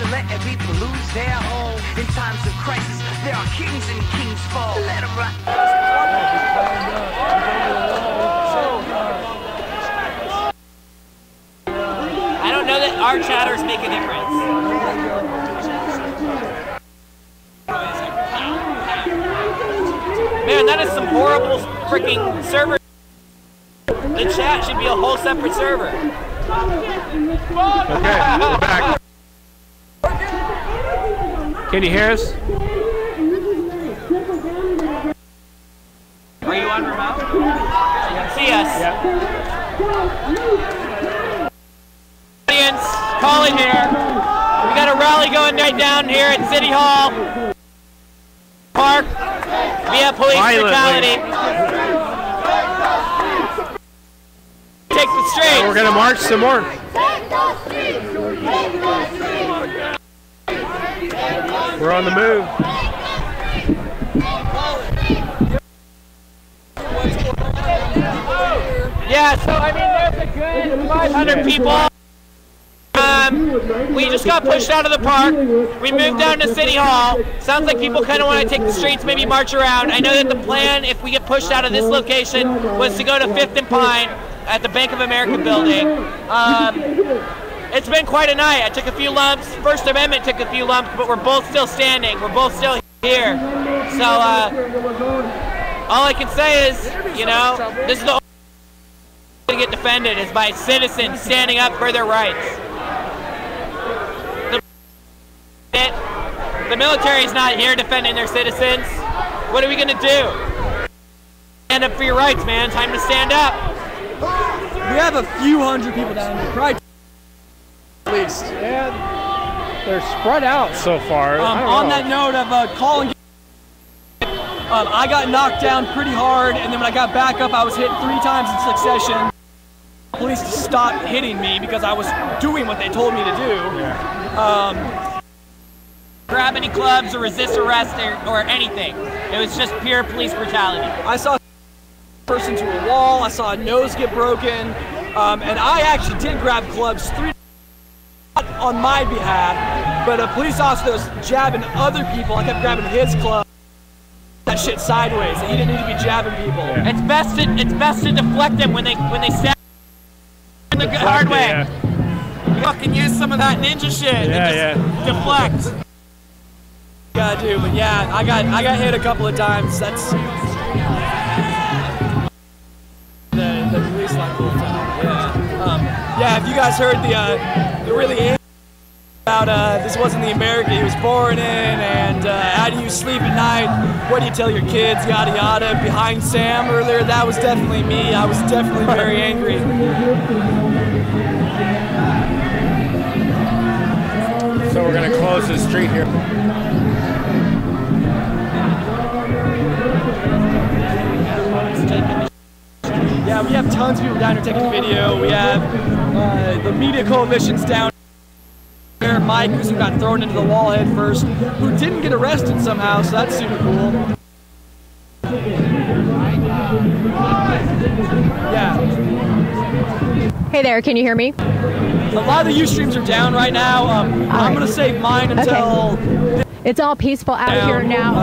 and letting people lose their home. In times of crisis, there are kings and kings fall. Let them ride. I don't know that our chatters make a difference. Man, that is some horrible freaking server. The chat should be a whole separate server. Okay, we're back. Can you hear us? Are you on remote? See us. Audience, calling here. We got a rally going right down here at City Hall Park via police Violently. brutality. Take the streets. We're gonna march some more. We're on the move. Yeah, so I mean, there's a good 500 people. Um, we just got pushed out of the park. We moved down to City Hall. Sounds like people kind of want to take the streets, maybe march around. I know that the plan, if we get pushed out of this location, was to go to Fifth and Pine at the Bank of America building. Um, it's been quite a night. I took a few lumps. First Amendment took a few lumps, but we're both still standing. We're both still here. So uh, all I can say is, you know, this is the only way to get defended is by citizens standing up for their rights. The, it, the military is not here defending their citizens. What are we gonna do? Stand up for your rights, man. Time to stand up. We have a few hundred people down here, at least. Yeah, they're spread out so far. Um, on know. that note of uh, calling, um, I got knocked down pretty hard, and then when I got back up, I was hit three times in succession. Police stopped hitting me because I was doing what they told me to do. Um, Grab any clubs or resist arrest or, or anything. It was just pure police brutality. I saw a person to a wall. I saw a nose get broken, um, and I actually did grab clubs three not on my behalf, but a police officer was jabbing other people. I kept grabbing his club. That shit sideways. He didn't need to be jabbing people. It's best to it's best to deflect them when they when they stab in the hard way. Yeah, Fucking use some of that ninja shit. and yeah. Deflect. Gotta do, but yeah, I got I got hit a couple of times. That's the, the police like the time. Yeah. Um, yeah. Have you guys heard the uh, the really angry about uh, this wasn't the America he was born in, and uh, how do you sleep at night? What do you tell your kids? Yada yada. Behind Sam earlier, that was definitely me. I was definitely very angry. So we're gonna close the street here. Yeah, we have tons of people down here taking video. We have uh, the media coalitions down there. Mike, who got thrown into the wall head first, who didn't get arrested somehow, so that's super cool. Yeah, Hey there, can you hear me? a lot of the Ustreams are down right now. Um, I'm gonna save mine until Okay. It's all peaceful out down. here now. Uh,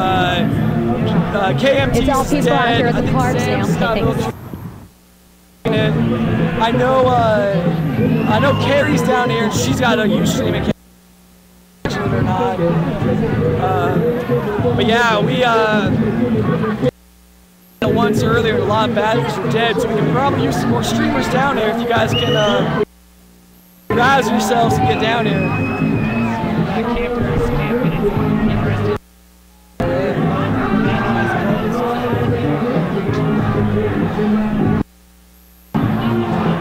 uh, KMT It's all peaceful out here at the Clarks now, I. Know, uh, I know Carrie's down here, and she's got a Ustream account. Believe it or not. Uh, but yeah, we uh, once earlier, a lot of batteries were dead, so we can probably use some more streamers down here if you guys can uh, rouse yourselves and get down here.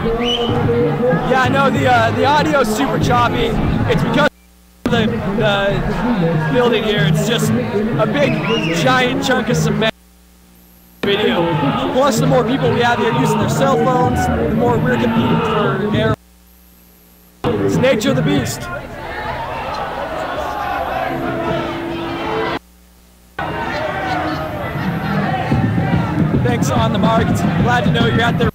Yeah, I know the uh, the audio's super choppy. It's because of the, the building here. It's just a big, giant chunk of cement video. Plus, the more people we have here using their cell phones, the more we're competing for air. It's nature of the beast. Thanks on the market. Glad to know you're out there.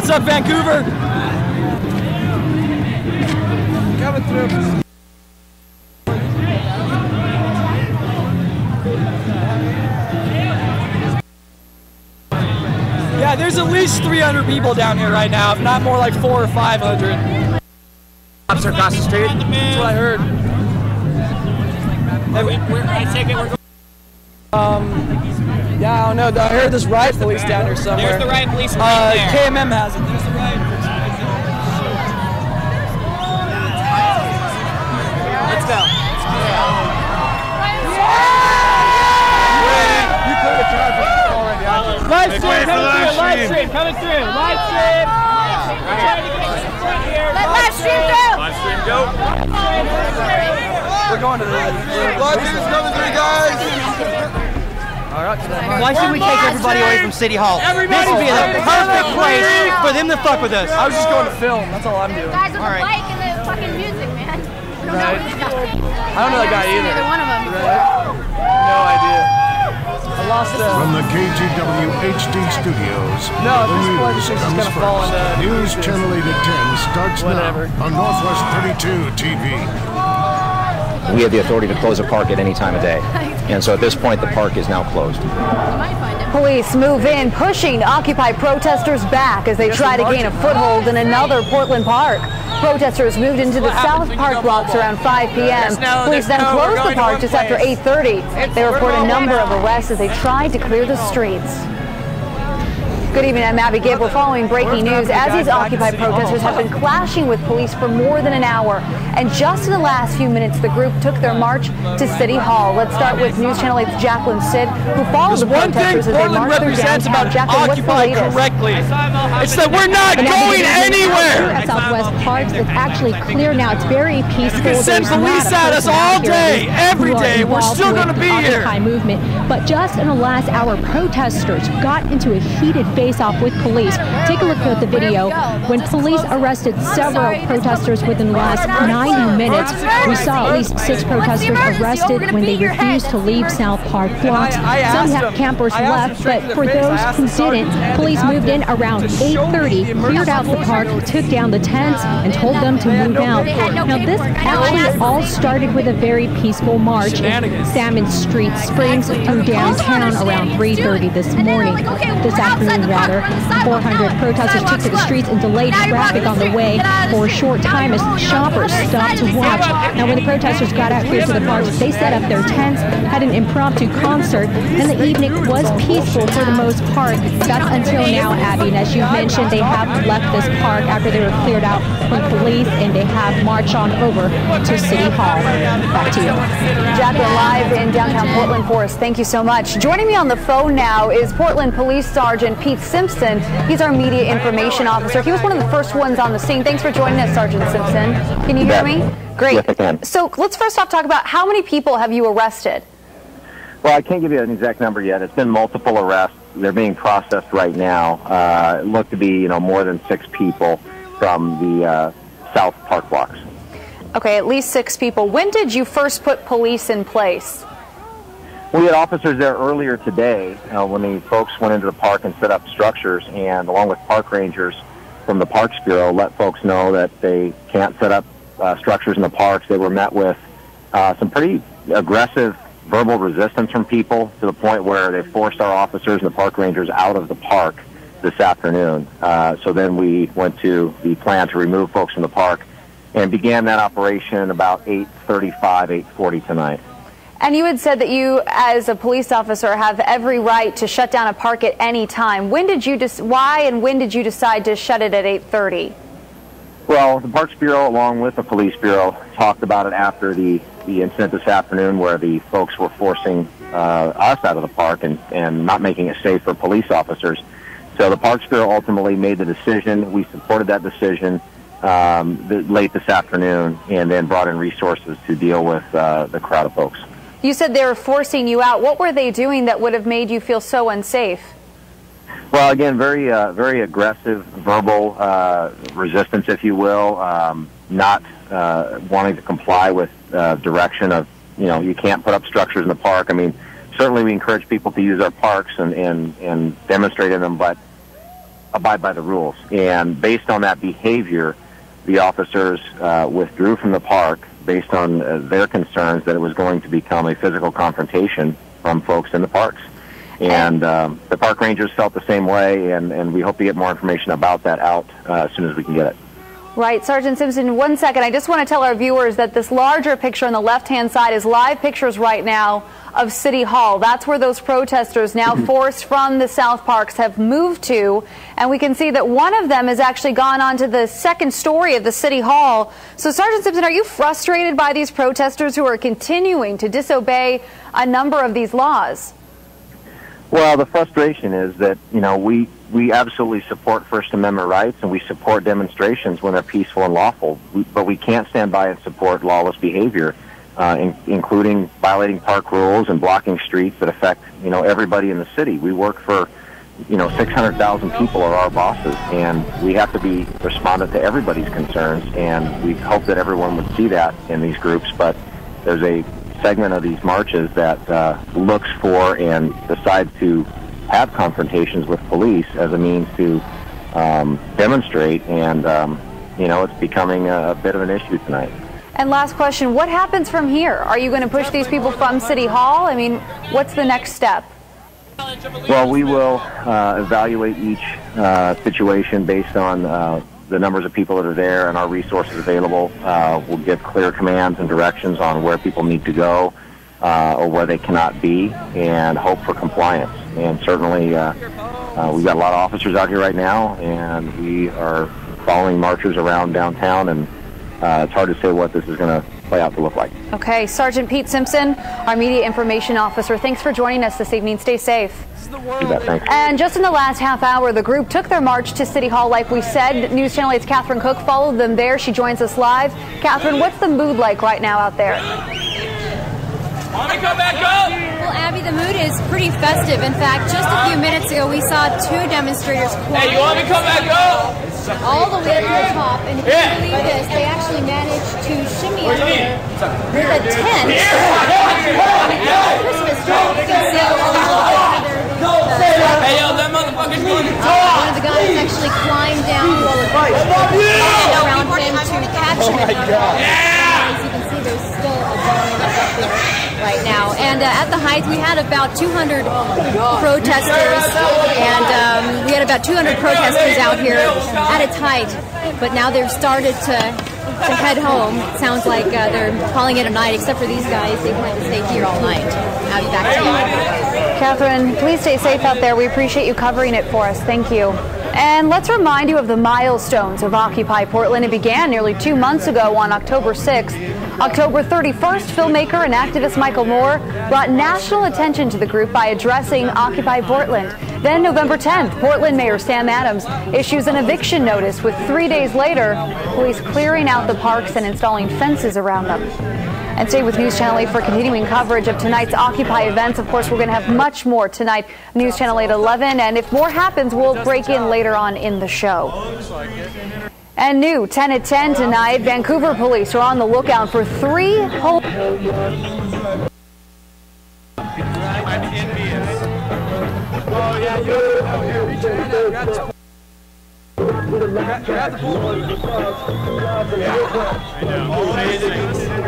What's up, Vancouver? Coming through. Yeah, there's at least 300 people down here right now, if not more like four or 500. Cops are across the street. That's what I heard. I take it we're going. Yeah, I don't know. I heard this riot police down here somewhere. There's the riot police Uh, there. KMM has it. There's the riot police. Let's go. Live stream coming through. Live stream coming through. Live stream. We're trying to get some front here. Live stream through. We're going to the. Live stream's coming through, guys. Why should we take everybody away from City Hall? This would be the perfect place for them to fuck with us. I was just going to film. That's all I'm doing. Guys with All the right. bike and the fucking music, man. I don't know. I don't know that guy either. Either one of them. No idea. I lost uh, From the KGW HD studios, No, the this news politician's comes gonna fall first. into News this. Channel 8 at 10 starts Whatever. now on Northwest 32 TV. We have the authority to close a park at any time of day. And so at this point, the park is now closed. You might find him. Police move in, pushing Occupy protesters back as they try to gain a foothold in another Portland park. Protesters moved into the South Park blocks around 5 p.m. Police then closed the park just after 8.30. They report a number of arrests as they tried to clear the streets. Good evening, I'm Abby Gibb. We're following breaking news as these Occupy protesters have been clashing with police for more than an hour. And just in the last few minutes, the group took their march to City Hall. Let's start with News Channel 8's Jacqueline Sid, who followed There's the one thing protesters as they Portland marched through represents downtown. about Jacqueline, what's the Occupy latest? correctly. It's that we're not going anywhere. At Southwest Parks, it's actually clear now. It's very peaceful. You can send police at us all day, who every are day. We're still gonna be the here. Occupy movement. But just in the last hour, protesters got into a heated face-off with police. Take a look at the video. When police arrested several protesters within the last 90 minutes, we saw at least six protesters arrested when they refused to leave South Park blocks. And I- I Some have campers I asked them left, but for those who didn't, police moved in around 8:30, cleared out the park, took down the tents, and told them to move out. Now this actually all started with a very peaceful march in Salmon Street Springs through downtown around 3:30 this morning. This afternoon, rather, 400 protesters took to the streets and delayed traffic on the way for a short time as shoppers stopped to watch. Now, when the protesters got out here to the parks, they set up their tents, had an impromptu concert, and the evening was peaceful for the most part. That's until now, Abby. And as you mentioned, they have left this park after they were cleared out from police, and they have marched on over to City Hall. Back to you. Jacqueline live in downtown Portland for us. Thank you so much. Joining me on the phone now is Portland Police Sergeant Pete Simpson. He's our media information officer. He was one of the first ones on the scene. Thanks for joining us, Sergeant Simpson. Can you hear me? Great. Yes. So let's first off talk about how many people have you arrested? Well, I can't give you an exact number yet. It's been multiple arrests. They're being processed right now. Uh, it looked to be, you know, more than six people from the uh, South Park blocks. Okay, at least six people. When did you first put police in place? We had officers there earlier today uh, when the folks went into the park and set up structures, and along with park rangers from the Parks Bureau, let folks know that they can't set up uh, structures in the parks. They were met with uh, some pretty aggressive verbal resistance from people to the point where they forced our officers and the park rangers out of the park this afternoon. Uh, so then we went to the plan to remove folks from the park and began that operation about 8:35, 8:40 tonight. And you had said that you, as a police officer, have every right to shut down a park at any time. When did you, why and when did you decide to shut it at 8:30? Well, the Parks Bureau, along with the Police Bureau, talked about it after the, the incident this afternoon where the folks were forcing uh, us out of the park and, and not making it safe for police officers. So the Parks Bureau ultimately made the decision. We supported that decision um, late this afternoon and then brought in resources to deal with uh, the crowd of folks. You said they were forcing you out. What were they doing that would have made you feel so unsafe? Well, again, very, uh, very aggressive verbal uh, resistance, if you will. Um, not uh, wanting to comply with uh, direction of, you know, you can't put up structures in the park. I mean, certainly we encourage people to use our parks and and, and demonstrate in them, but abide by the rules. And based on that behavior, the officers uh, withdrew from the park based on uh, their concerns that it was going to become a physical confrontation from folks in the parks. And um, the park rangers felt the same way, and, and we hope to get more information about that out uh, as soon as we can get it. Right, Sergeant Simpson, one second. I just want to tell our viewers that this larger picture on the left-hand side is live pictures right now of City Hall. That's where those protesters, now hmm. forced from the South Parks, have moved to. And we can see that one of them has actually gone onto the second story of the City Hall. So, Sergeant Simpson, are you frustrated by these protesters who are continuing to disobey a number of these laws? Well, the frustration is that, you know, we, we absolutely support First Amendment rights and we support demonstrations when they're peaceful and lawful, but we can't stand by and support lawless behavior, uh, in, including violating park rules and blocking streets that affect, you know, everybody in the city. We work for, you know, 600,000 people are our bosses, and we have to be respondent to everybody's concerns, and we hope that everyone would see that in these groups, but there's a segment of these marches that uh, looks for and decides to have confrontations with police as a means to um, demonstrate, and um, you know it's becoming a, a bit of an issue tonight. And last question, what happens from here? Are you going to push these people from City Hall? I mean, what's the next step? Well, we will uh, evaluate each uh, situation based on uh, the numbers of people that are there and our resources available. Uh, we'll give clear commands and directions on where people need to go uh, or where they cannot be and hope for compliance. And certainly, uh, uh, we've got a lot of officers out here right now, and we are following marchers around downtown, and uh, it's hard to say what this is going to play out to look like. Okay, Sergeant Pete Simpson, our media information officer, thanks for joining us this evening. Stay safe. Bet. And just in the last half hour, the group took their march to City Hall, like we said. News Channel 8's Catherine Cook followed them there. She joins us live. Catherine, what's the mood like right now out there? Want me to come back up? Well, Abby, the mood is pretty festive. In fact, just a few minutes ago, we saw two demonstrators Hey, you want me to come back up? all the way up to the top. And if you believe this, they actually managed to shimmy What up do you there need? with a tent. Christmas tree. You can see all the Hey, yo, that motherfucker's going to One of the guys actually climbed down and around him to catch him. As you can see, there's still a giant up there right now. And uh, at the height, we had about 200 protesters, and um, we had about 200 protesters out here at its height. But now they've started to to head home. Sounds like uh, they're calling it a night, except for these guys. They plan to stay here all night. I'll be back to you. Catherine, please stay safe out there. We appreciate you covering it for us. Thank you. And let's remind you of the milestones of Occupy Portland. It began nearly two months ago on October 6th. October 31st, filmmaker and activist Michael Moore brought national attention to the group by addressing Occupy Portland. Then November 10th, Portland Mayor Sam Adams issues an eviction notice with three days later, police clearing out the parks and installing fences around them. And stay with News Channel 8 for continuing coverage of tonight's Occupy events. Of course, we're going to have much more tonight, News Channel 8 11. And if more happens, we'll break in later on in the show. And new 10 at 10 tonight, Vancouver police are on the lookout for three home. I know.